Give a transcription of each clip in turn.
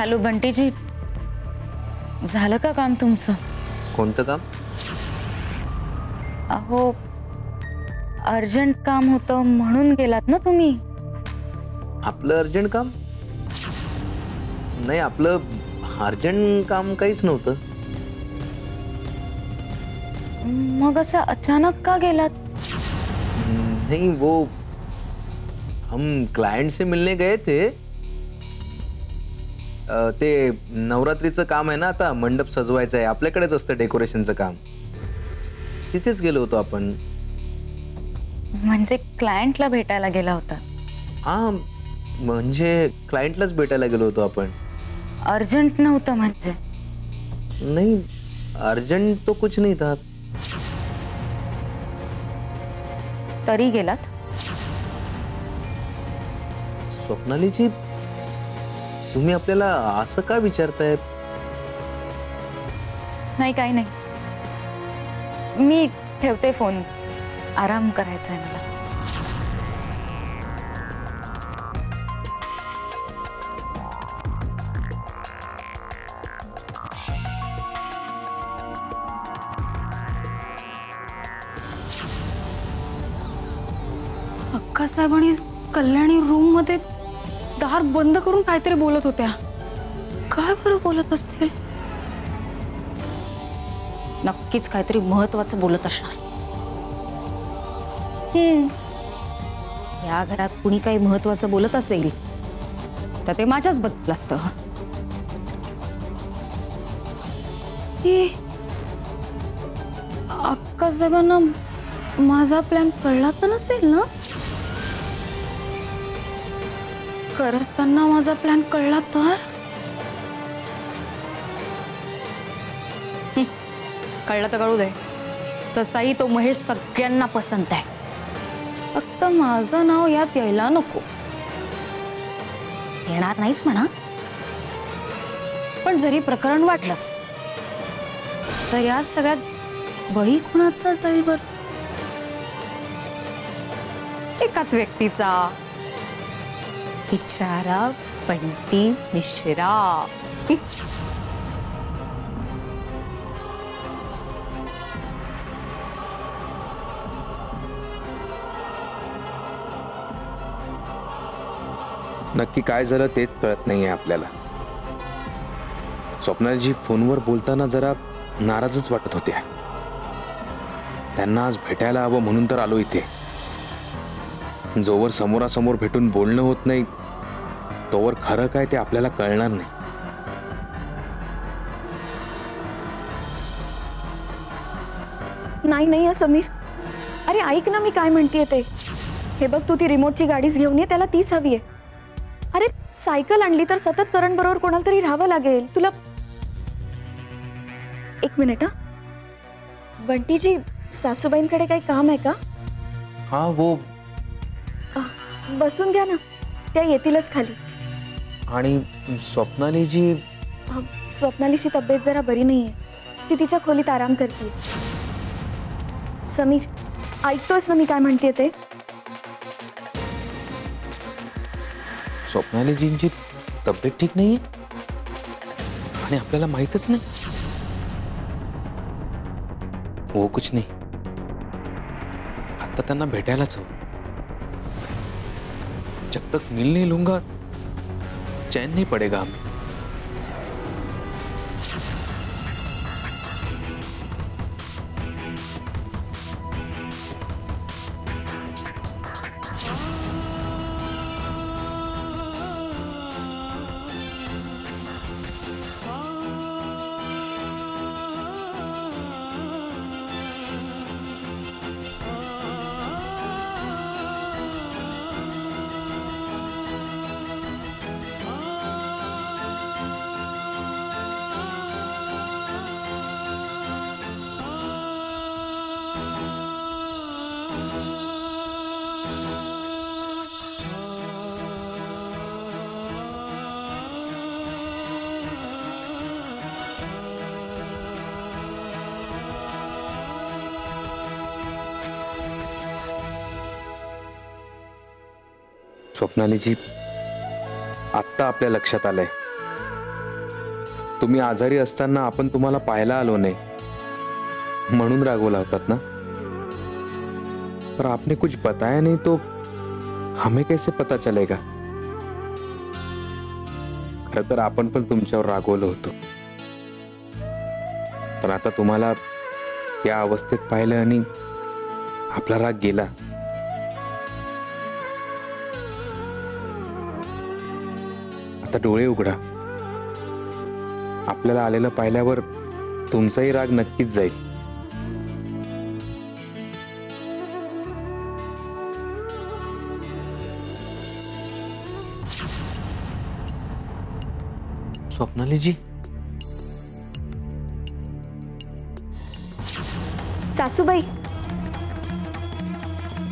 Hello बंटीजी झालं का काम तुमचं? कोणतं काम? अहो अर्जंट काम होतं म्हणून गेलात ना तुम्ही? आपलं अर्जंट काम? नाही आपलं अर्जंट काम काहीच नव्हतं. मग असं अचानक का गेलात? नहीं वो हम क्लाइंट से मिलने गए थे. ते नवरात्रीचं काम आहे ना आता मंडप सजवायचं आहे आपल्याकडेच असतं डेकोरेशनचं काम. तिथेच गेलो होतो आपण. म्हणजे क्लायंटला भेटायला गेला होता? हा म्हणजे क्लायंटलाच भेटायला गेलो होतो आपण. अर्जंट नव्हतं म्हणजे? नहीं अर्जंट तो कुछ नहीं था. तरी गेलात? स्वप्नालीजी तुम्ही आपल्याला असं का विचारताय? नाही काही नाही. मी ठेवते फ़ोन. आराम करायचा आहे मला. अक्कासाहेब आणि कल्याणी रूम मध्ये दार बंद करून काहीतरी बोलत होत्या. काय बरं बोलत असतील? नक्कीच काहीतरी महत्वाचं बोलत असणार. हम्म. या घरात कुणी काही महत्वाचं बोलत असेल तर ते माझ्याच बद्दल असतं. हे, अक्कासाहेबांना माझा प्लॅन कळला तर नसेल ना? खरंच त्यांना माझा प्लॅन कळला तर? हं, कळलं तर कळू तो महेश सगळ्यांना पसंत आहे. फक्त माझं नाव यात यायला जरी प्रकरण वाटलंच तर या सगळ्यात बळी कुणाचा जाईल बरं? एकाच व्यक्तीचा. बिचारा बंटी मिश्रा। नक्की काय झालं तेच कळत नाहीये आपल्याला. स्वप्नालीजी फोनवर बोलताना जरा नाराजच वाटत होत्या. त्यांना आज भेटायला हवं म्हणून तर आलो इथे. जोवर समोरासमोर भेटून बोलणं होत नाही तोवर खरं काय ते आपल्याला कळणार नाही. नाही नाही समीर. अरे ऐक ना मी काय म्हणतेय ते. हे बघ तू ती रिमोटची गाडीच घेऊन ये त्याला तीच हवी आहे. अरे सायकल आणली तर सतत करण बरोबर कोणाला तरी राहावं लागेल. तुला एक मिनिट हा. बंटीजी सासूबाईंकडे काही काम आहे का? हा वो बसून घ्या ना. त्या येतीलच खाली. आणि अं, स्वप्नालीची तब्येत जरा बरी नाहीये. ती तिच्या खोलीत आराम करते. समीर ऐकतोयस ना मी काय म्हणते ते? स्वप्नालीजींची तब्येत ठीक नाहीये? आणि आपल्याला माहितच नाही. हो कुछ नाही. आता त्यांना भेटायलाच हवं. जब तक मिल नहीं लूँगा चैन नहीं पड़ेगा हमें। स्वप्नालीजी आत्ता आपल्या लक्षात आलंय. तुम्ही आजारी असताना आपण तुम्हाला पाहायला आलो नाही म्हणून रागवला होतात ना? पर आपने कुछ बताया नहीं तो हमें कैसे पता चलेगा? खर तर आपण पण तुमच्यावर रागवलो होतो. पण आता तुम्हाला या अवस्थेत पाहिलं आणि आपला राग गेला. आता डोळे उघडा. आपल्याला आलेलं पाहिल्यावर तुमचाही राग नक्कीच जाईल. स्वप्नालीजी? सासूबाई.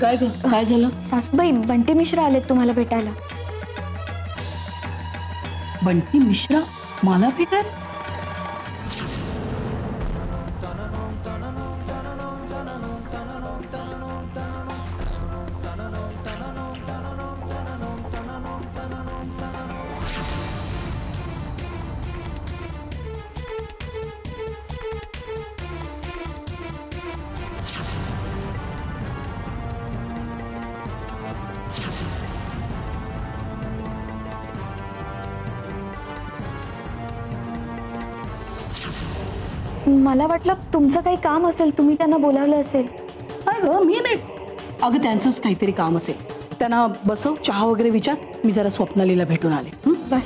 काय ग? काय झालं? सासूबाई बंटी मिश्रा आलेत तुम्हाला भेटायला. बंटी मिश्रा माला भेटाय मला वाटलं तुमचं काही काम असेल तुम्ही त्यांना बोलावलं असेल. अगं मी नाही. अगं त्यांचंच काहीतरी काम असेल. त्यांना बसव चहा वगैरे विचार. मी जरा स्वप्नालीला भेटून आले? बाय.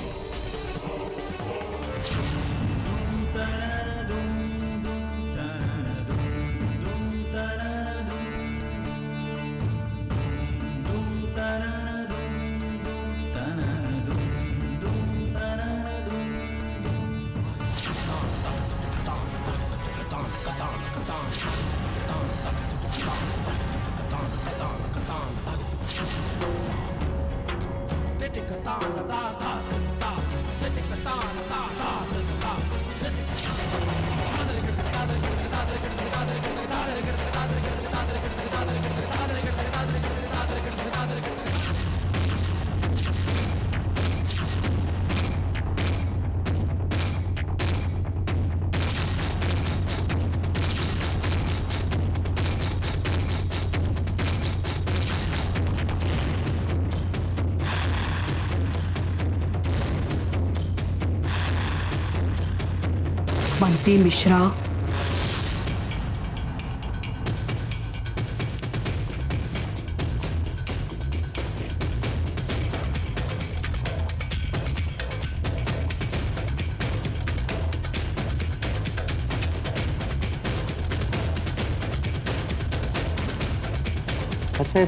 बंटी मिश्रा। कसं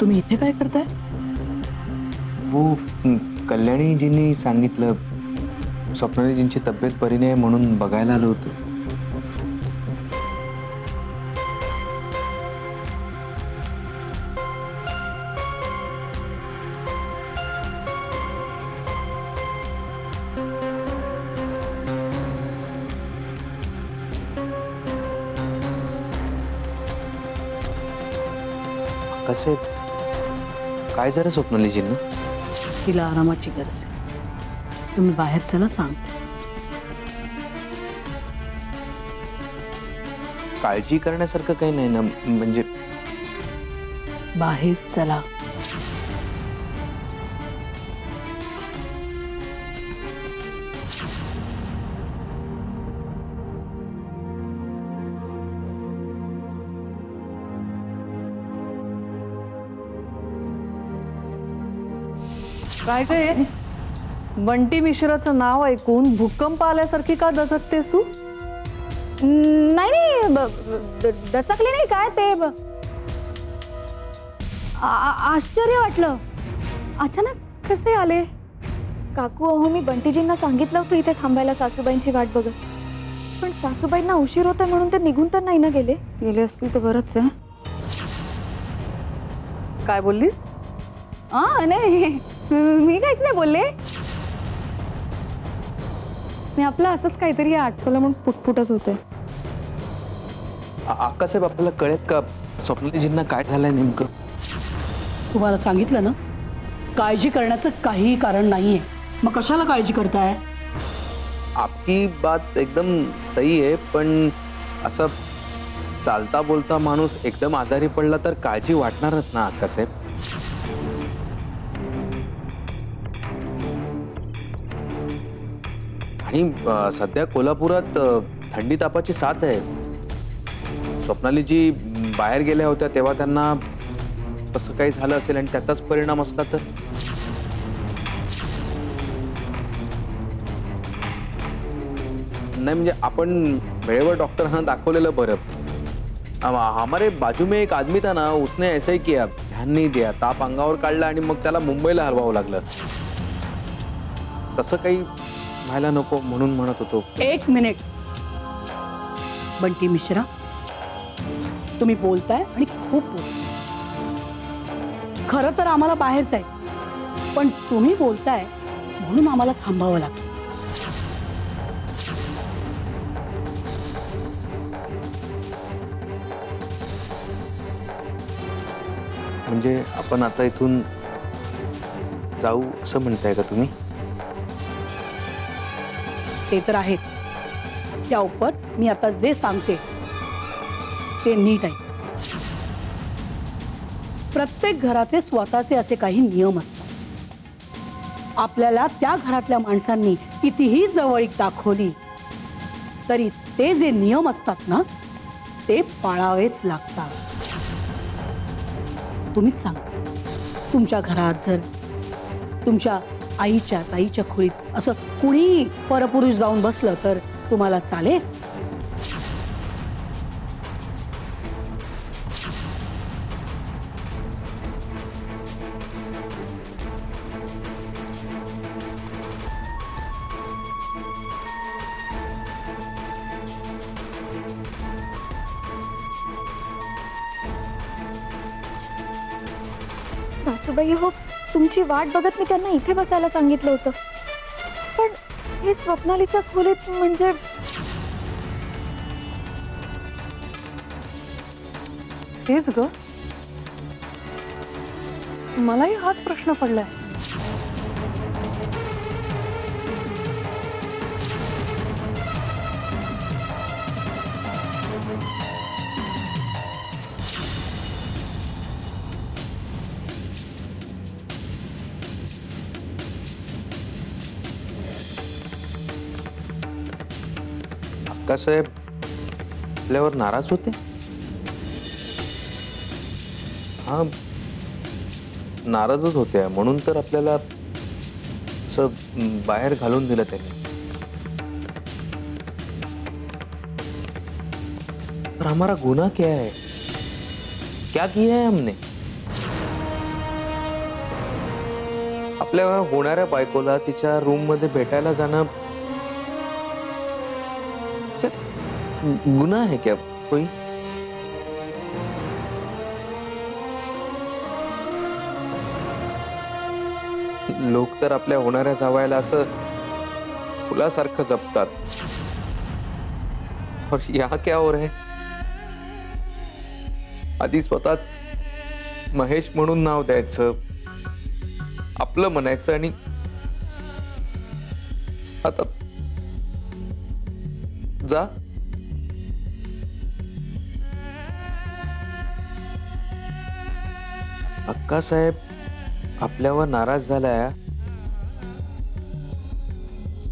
तुम्ही इथे काय करताय? वो कल्याणीजींनी सांगितलं स्वप्नालीजींची तब्येत बरी म्हणून बघायला आलो होतो. कसे? काय झालं स्वप्नालीजींना? तिला आरामाची गरज आहे. तुम्ही बाहेर चला सांगते. काळजी करण्यासारखं काही नाही ना म्हणजे बाहेर चला. काय काय बंटी मिश्राचं नाव ऐकून भूकंप आल्यासारखी का दचकतेस तू? नाही नाही ब- दचकले नाही काय ते आ- आ- आश्चर्य वाटलं. अचानक कसे आले? काकू अहो मी बंटीजींना सांगितलं होतं इथे थांबायला सासूबाईंची वाट बघत. पण सासूबाईंना उशीर होतोय म्हणून ते निघून तर नाही ना गेले. गेले असतील तर बरंच आहे. काय बोललीस? हा नाही. मी काहीच नाही बोलले मी आपलं असंच काहीतरी आठवलं म्हणून पुटपुटत होते। आक्कासाहेब आपल्याला कळत का स्वप्नालीजींना काय झालंय नेमकं? तुम्हाला सांगितलं ना? काळजी करण्याचं काहीही कारण नाहीये. मग कशाला काळजी करताय? आपकी बात एकदम सही आहे पण असं चालता बोलता माणूस एकदम आजारी पडला तर काळजी वाटणारच ना आणि सध्या कोल्हापुरात थंडी तापाची साथ आहे. स्वप्नालीजी बाहेर गेल्या होत्या, तेव्हा त्यांना तसं काही झालं असेल आणि त्याचाच परिणाम असला तर? नहीं आपण वेळेवर डॉक्टरांना दाखवलेलं बरं. हम- हमारे बाजू में एक आदमी था ना, उसने ऐसा ही किया. ध्यान नहीं दिया. ताप अंगावर काढला आणि मग त्याला मुंबईला हलवावं लागलं. तसं काही व्हायला नको म्हणून म्हणत होतो. एक मिनिट. बंटी मिश्रा तुम्ही बोलताय आणि खूप बोलताय. खरं तर आम्हाला बाहेर जायचं पण तुम्ही बोलताय म्हणून आम्हाला थांबावं लागतं. म्हणजे आपण आता इथून जाऊ असं म्हणताय का तुम्ही? ते तर आहेच या उपर मी आता जे सांगते, ते नीट आहे. प्रत्येक घराचे स्वतःचे असे काही नियम असतात. आपल्याला त्या घरातल्या माणसांनी कितीही जवळीक दाखवली, तरी ते जे नियम असतात ना, ते पाळावेच लागतात. तुम्हीच सांगा, तुमच्या घरात जर तुमच्या आईच्या ताईच्या खोलीत परपुरुष जाऊन बसलं तर तुम्हाला चालेल? वाट बघत मी त्यांना इथे बसायला सांगितलं होतं. पण हे स्वप्नालीच्या खोलीत म्हणजे तेच ग. मलाही हाच प्रश्न पडलाय. आपल्यावर नाराज़ होते? हा नाराजच होते म्हणून तर आपल्याला असं अं, बाहेर घालून दिलं त्यांनी. पर हमारा गुना क्या है? क्या किया है हमने? आपल्या होणाऱ्या बायकोला तिच्या रूम मध्ये भेटायला जाणं गुना है क्या कोई? लोक तर आपल्या होणाऱ्या जावायला असं फुलासारखं जपतात. और या क्या हो है? आधी स्वतःच महेश म्हणून नाव द्यायचं आपलं म्हणायचं आणि आता जा. अक्कासाहेब आपल्यावर नाराज झालाय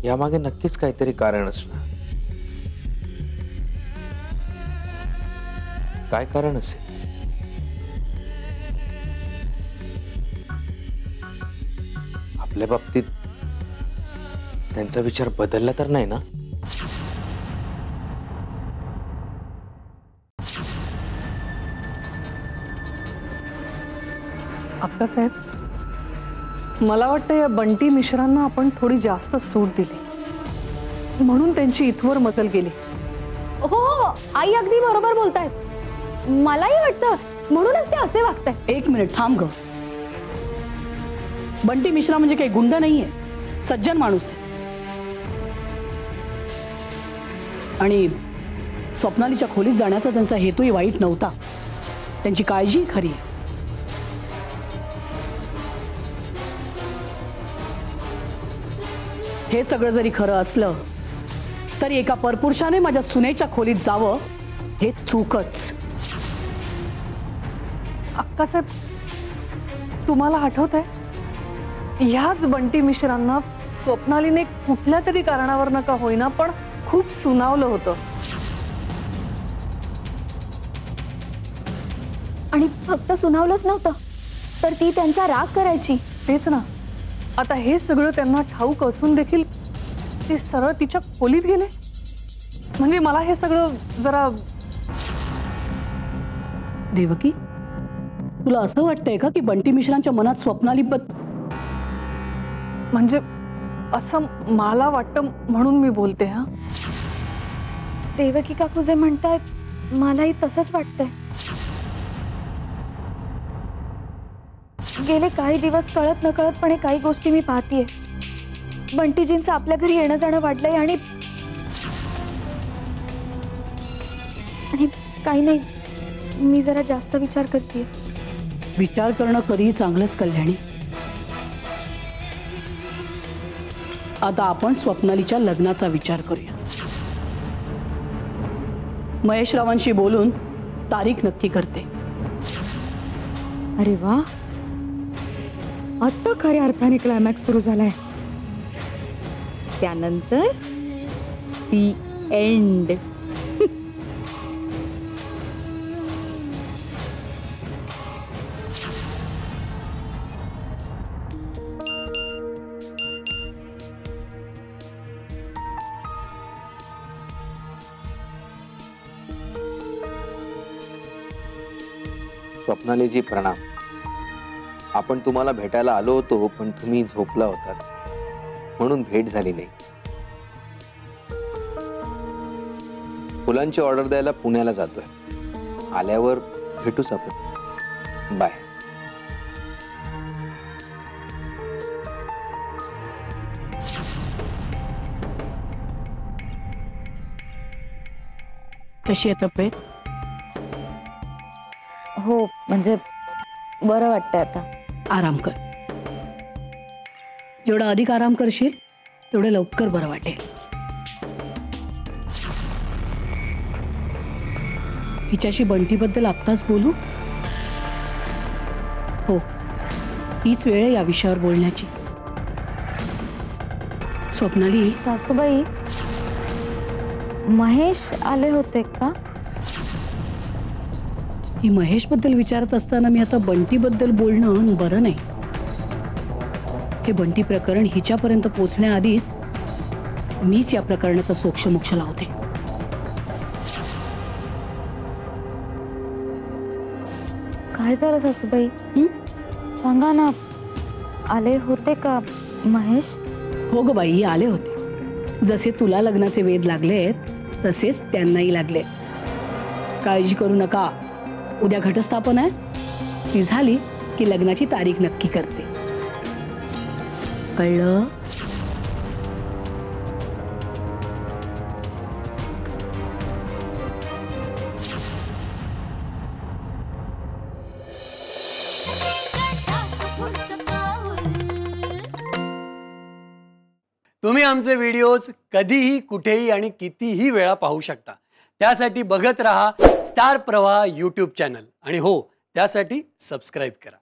यामागे नक्कीच काहीतरी कारण असणार. काय कारण असेल? आपल्या बाबतीत त्यांचा विचार बदलला तर नाही ना? अक्कासाहेब मला वाटतं या बंटी मिश्रांना आपण थोडी जास्त सूट दिली. म्हणून त्यांची इथवर मदल गेली. हो हो आई अगदी बरोबर बोलतायत. मलाही वाटतं. म्हणूनच ते असे वागतायत. एक मिनिट थांब ग. बंटी मिश्रा म्हणजे काही गुंड नाहीये. सज्जन माणूस आणि स्वप्नालीच्या खोलीत जाण्याचा त्यांचा हेतूही वाईट नव्हता. त्यांची काळजी खरी हे सगळं जरी खरं असलं तरी एका परपुरुषाने माझ्या सुनेच्या खोलीत जावं हे चूकच. अक्कासाहेब तुम्हाला आठवत आहे ह्याच बंटी मिश्रांना स्वप्नालीने कुठल्या तरी कारणावर नका होईना पण खूप सुनावलं होतं. आणि फक्त सुनावलंच नव्हतं तर ती त्यांचा राग करायची. तेच ना. आता हे सगळं त्यांना ठाऊक असून देखील ते सरळ तिच्या खोलीत गेले. म्हणजे मला हे सगळं जरा देवकी तुला असं वाटतंय का की बंटी मिश्रांच्या मनात स्वप्नाली बद म्हणजे असं मला वाटतं म्हणून मी बोलते हा? देवकी काकू जे म्हणतायत मलाही तसंच वाटतंय. गेले काही दिवस कळत नकळतपणे काही गोष्टी मी पाहतीये. बंटीजींचं आपल्या घरी येणं जाणं वाढलंय आणि आणि काही नाही मी जरा जास्त विचार करते विचार करणं कधीही चांगलंच कल्याणी. आता आपण स्वप्नालीच्या लग्नाचा विचार करूया. महेश रावांशी बोलून तारीख नक्की करते. अरे वा! आता खऱ्या अर्थाने क्लायमॅक्स सुरू झालाय. त्यानंतर ती एंड स्वप्नालीजी प्रणाम. आपण तुम्हाला भेटायला आलो होतो पण तुम्ही झोपला होतात म्हणून भेट झाली नाही. फुलांची ऑर्डर द्यायला पुण्याला जातोय. आल्यावर भेटूच आपण. बाय. कशी आहे तब्येत? हो म्हणजे बरं वाटतंय आता. आराम कर। जेवढा अधिक आराम करशील, तेवढं लवकर बरं वाटेल. हिच्याशी बंटीबद्दल आत्ताच बोलू? हो. हीच वेळ आहे या विषयावर स्वप्नाली. सासूबाई, महेश आले होते का? ही महेशबद्दल विचारत असताना मी आता बंटीबद्दल बोलणं बरं नाही. हे बंटी प्रकरण हिच्यापर्यंत पोचण्याआधीच मीच या प्रकरणाचा सोक्षमोक्ष लावते. काय झालं सासूबाई? सांगा ना. आले होते का महेश? हो ग बाई आले होते. जसे तुला लग्नाचे वेध लागलेत तसेच त्यांनाही लागले. काळजी करू नका. उद्या घटस्थापन आहे. ती झाली की लग्नाची तारीख नक्की करते. कळलं? तुम्ही आमचे व्हिडिओज कधीही कुठेही आणि कितीही वेळा पाहू शकता. त्यासाठी बघत रहा स्टार प्रवाह यूट्यूब चॅनल. आणि हो त्यासाठी सबस्क्राईब करा.